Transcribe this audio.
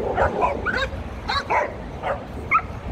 Oh, my God.